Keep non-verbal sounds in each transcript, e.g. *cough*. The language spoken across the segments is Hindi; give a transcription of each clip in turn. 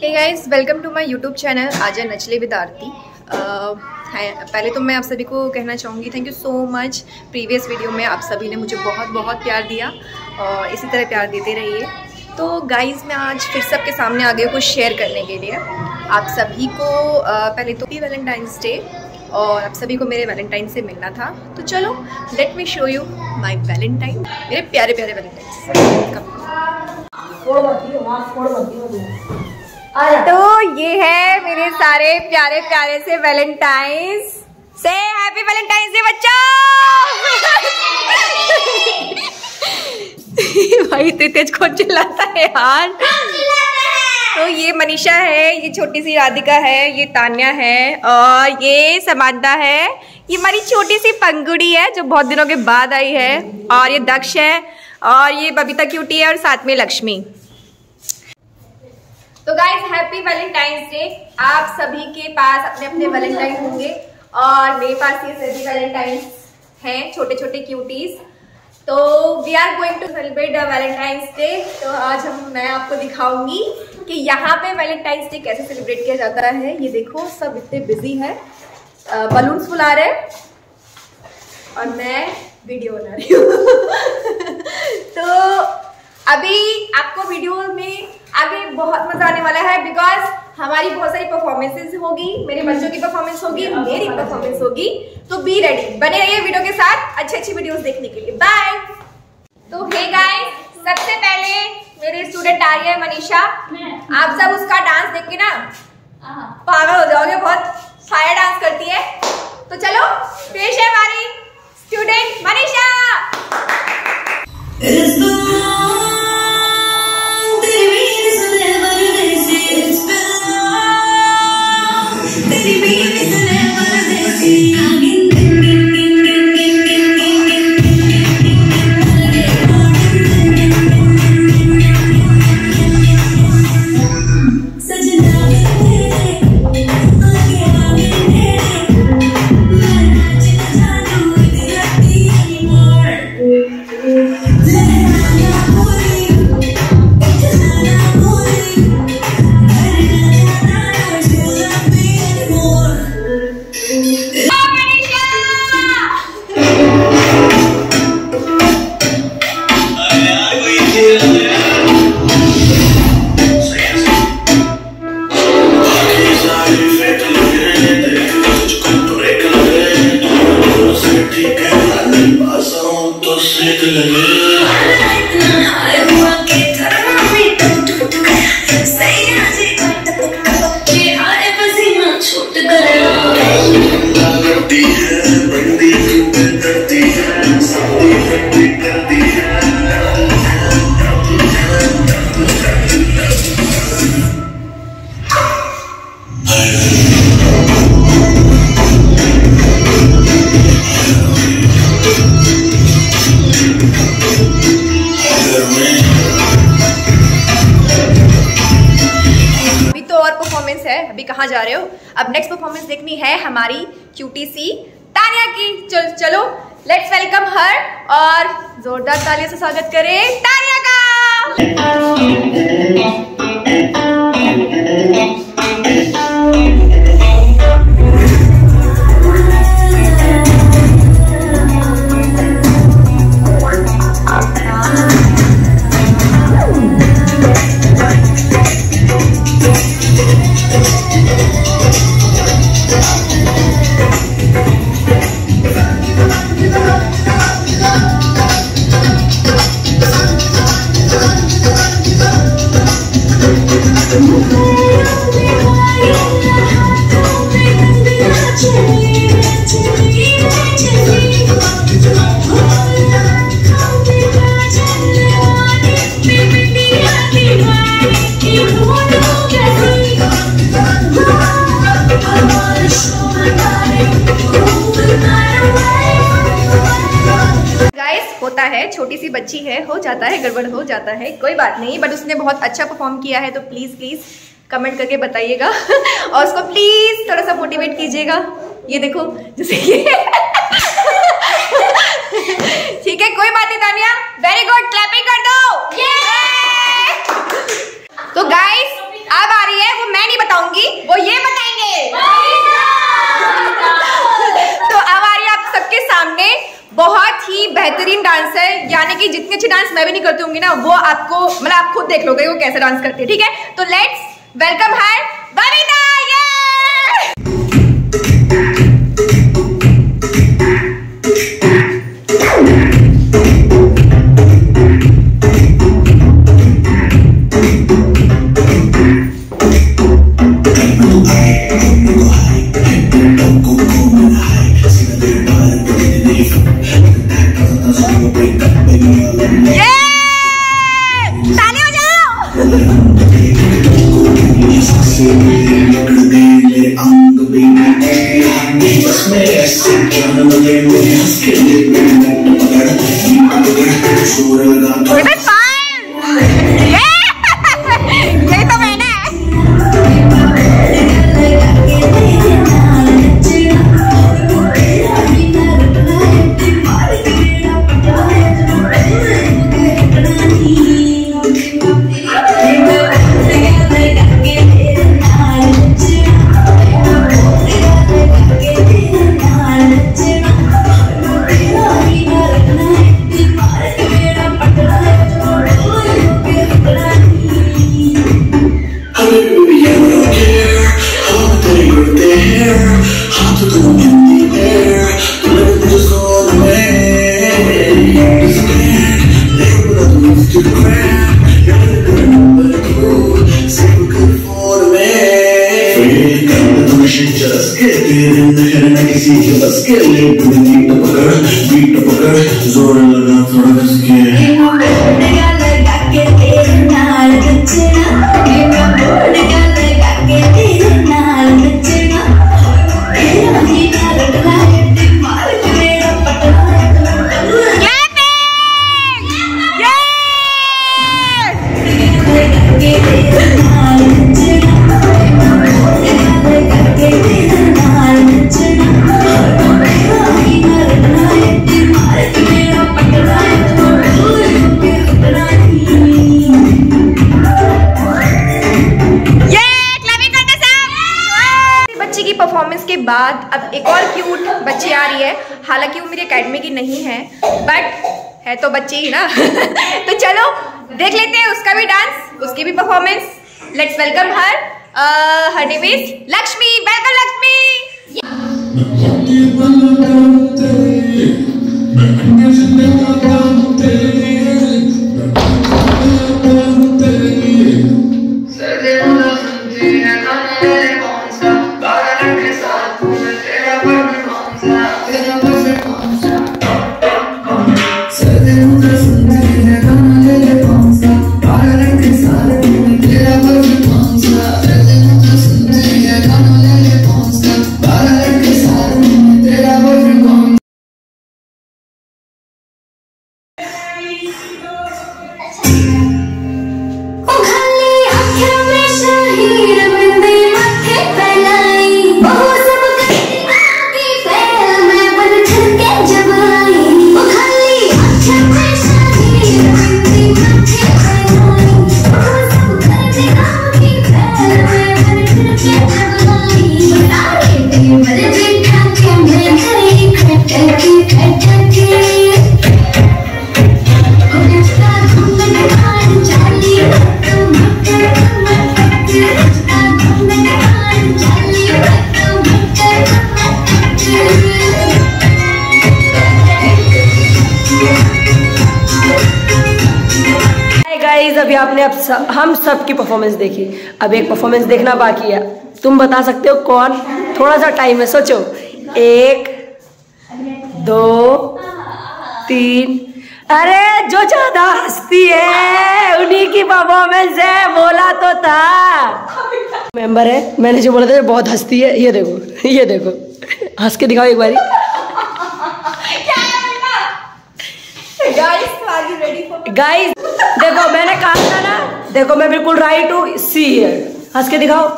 Hey guys welcome to my YouTube channel Aaja Nachle with आरती पहले तो मैं आप सभी को कहना चाहूँगी thank you so much previous video में आप सभी ने मुझे बहुत बहुत प्यार दिया और इसी तरह प्यार देते रहिए। तो गाइस मैं आज फिर सबके सामने आ गई कुछ शेयर करने के लिए। आप सभी को uh, पहले तो भी वैलेंटाइंस डे और आप सभी को मेरे वैलेंटाइन से मिलना था। तो चलो let me show you my valentine मेरे प्यारे प्यारे वैलेंटाइन तो ये है मेरे सारे प्यारे प्यारे से वैलेंटाइंस। से हैप्पी वैलेंटाइंस डे, बच्चों! भाई तो तेज कौन चिल्लाता है यार? तो ये मनीषा है, ये छोटी सी राधिका है, ये तान्या है, और ये समानता है। ये हमारी छोटी सी पंगुड़ी है, जो बहुत दिनों के बाद आई है, और ये दक्ष है, और ये बबीता क्यूटी है, और साथ में लक्ष्मी। तो गाइज़ हैप्पी वैलेंटाइंस डे आप सभी के पास अपने अपने वैलेंटाइन होंगे और मेरे पास ये सभी वैलेंटाइंस हैं छोटे छोटे क्यूटीज तो we are going to celebrate Valentine's day तो आज हम, मैं आपको दिखाऊँगी कि यहाँ पे वैलेंटाइंस डे कैसे सेलिब्रेट किया जाता है। ये देखो, सब इतने बिज़ी है। बलून्स फुला रहे और मैं वीडियो बना रही हूँ। *laughs* तो अभी आपको वीडियो में बहुत मज़ा आने वाला है बिकॉज़ हमारी बहुत सारी परफॉर्मेंसेज होगी मेरे बच्चों की परफॉर्मेंस होगी मेरी परफॉर्मेंस होगी। तो बी रेडी बने रहिए वीडियो के साथ अच्छी अच्छी वीडियोस देखने के लिए. बाय तो हे गाइस सबसे पहले मेरे स्टूडेंट आ रही है मनीषा। आप सब उसका डांस देख के ना पागल हो जाओगे बहुत फायर डांस करती है। तो चलो पेश है हमारी। जा रहे हो? अब नेक्स्ट परफॉर्मेंस देखनी है हमारी क्यूटी सी तानिया की चल, चलो लेट्स वेलकम हर और जोरदार तालियों से स्वागत करें तानिया का। है, छोटी सी बच्ची है, हो जाता है, गड़बड़ हो जाता है, कोई बात नहीं बट उसने बहुत अच्छा परफॉर्म किया है तो प्लीज़ प्लीज़ कमेंट करके बताइएगा। *laughs* और उसको प्लीज़ थोड़ा सा मोटिवेट कीजिएगा। ये देखो, जैसे ये। *laughs* ठीक है, कोई बात नहीं, तानिया। वेरी गुड क्लैपिंग कर दो तो गाइस अब आ रही है अच्छी डांस मैं भी नहीं करती होंगी ना, वो आपको मतलब आप खुद देख लोगे वो कैसे डांस करती है, ठीक है? तो लेट्स वेलकम है बस के लिए पूरी नीट पकड़ नीट पकड़ जोर लगा थोड़ा कस के Yeah! है। हालाँकि वो मेरी अकेडमी की नहीं है बट है तो बच्चे ही ना। *laughs* तो चलो, देख लेते हैं उसका भी डांस उसकी भी performance let's welcome her her name Lakshmi welcome Lakshmi अभी आपने अब सब, हम सब की परफॉर्मेंस देखी। अब एक परफॉर्मेंस देखना बाकी है। तुम बता सकते हो कौन? थोड़ा सा टाइम है सोचो। एक दो तीन। अरे जो ज़्यादा हंसती है उन्हीं की परफॉर्मेंस है बोला तो था। मेंबर है मैंने जो बोला था बहुत हंसती है। ये देखो ये देखो। हंस के दिखाओ एक बारी। *laughs* गाइस देखो मैंने कहा था ना देखो मैं बिल्कुल राइट हूँ सी है हंस के दिखाओ.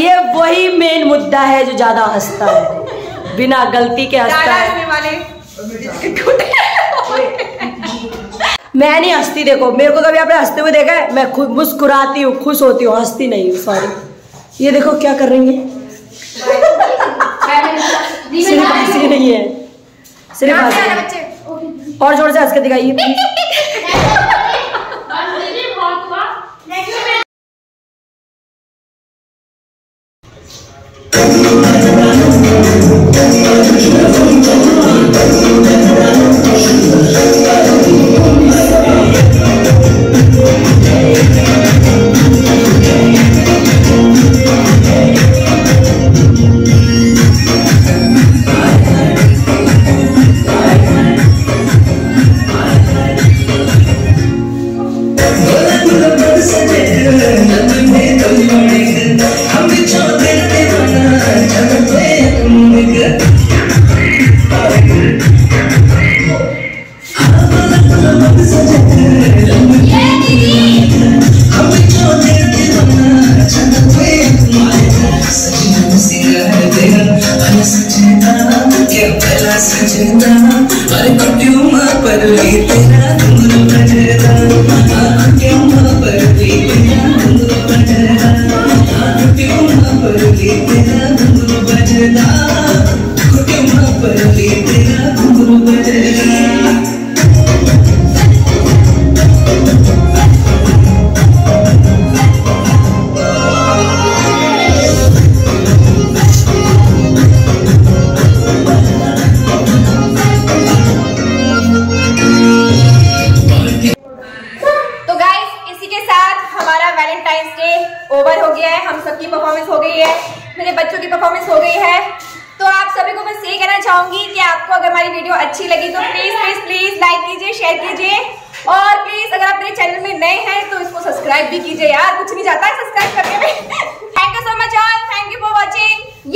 ये वही मेन मुद्दा है जो ज़्यादा हंसता है. बिना गलती के हंसता है. मैं नहीं हंसती देखो. मेरे को कभी आपने हँसते हुए देखा है? मैं खुद मुस्कुराती हूँ खुश होती हूँ हंसती नहीं हूँ सॉरी ये देखो क्या कर रही है? *laughs* *laughs* नहीं है. सिर्फ़ और ज़ोर से हंस के दिखाइए प्लीज़ परफॉर्मेंस हो गई है, मेरे बच्चों की परफॉर्मेंस हो गई है। तो आप सभी को बस ये कहना चाहूँगी कि आपको अगर हमारी वीडियो अच्छी लगी तो प्लीज़ प्लीज़ प्लीज़ लाइक कीजिए शेयर कीजिए। और प्लीज़ अगर आप मेरे चैनल में नए हैं तो इसको सब्सक्राइब भी कीजिए। यार, कुछ नहीं जाता है सब्सक्राइब करने में। Thank you so much all thank you for watching